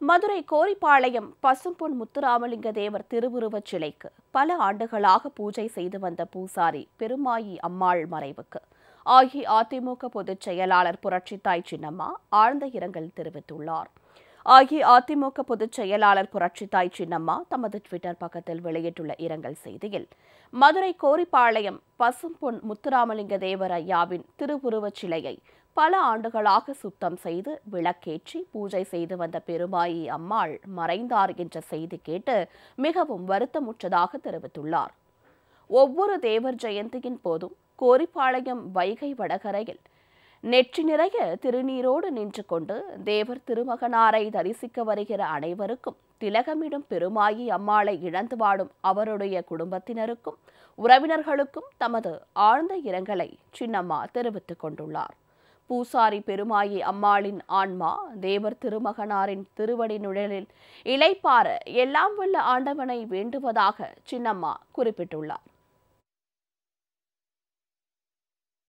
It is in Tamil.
மதுரை கோரிப்பாளையம் பசும்பொன் முத்துராமலிங்க தேவர் திருவுருவச் சிலைக்கு பல ஆண்டுகளாக பூஜை செய்து வந்த பூசாரி பெருமாயி அம்மாள் மறைவுக்கு. அஇஅதிமுக பொதுச் செயலாளர் புரட்சித்தாய் சின்னம்மா ஆழ்ந்த இரங்கல் தெரிவித்துள்ளார். அஇஅதிமுக பொதுச் செயலாளர் புரட்சித்தாய் சின்னம்மா தமது ட்விட்டர் பக்கத்தில் வெளியிட்டுள்ள இரங்கல் செய்தியில் மதுரை கோரிப்பாளையம் பசும்பொன் முத்துராமலிங்க தேவர் ஐயாவின் திருவுருவச் சிலையை பல ஆண்டுகளாக சுத்தம் செய்து விளக்கேற்றி பூஜை செய்து வந்த பெருமாயி அம்மாள் மறைந்தார் என்ற செய்தி கேட்டு மிகவும் வருத்தமுற்றதாக தெரிவித்துள்ளார். ஒவ்வொரு தேவர் ஜெயந்தியின் போதும் கோரிப்பாளையம் வைகை வடகரையில் நெற்றி நிறைய திருநீரோடு நின்று கொண்டு தேவர் திருமகனாரை தரிசிக்க வருகிற அனைவருக்கும் திலகமிடும் பெருமாயி அம்மாளை இழந்து வாடும் அவருடைய குடும்பத்தினருக்கும் உறவினர்களுக்கும் தமது ஆழ்ந்த இரங்கலை சின்னம்மா தெரிவித்துக் கொண்டுள்ளார். பூசாரி பெருமாயி அம்மாளின் ஆன்மா தேவர் திருமகனாரின் திருவடி நுழலில் இளைப்பாற எல்லாம் வல்ல ஆண்டவனை வேண்டுவதாக சின்னம்மா குறிப்பிட்டுள்ளார்.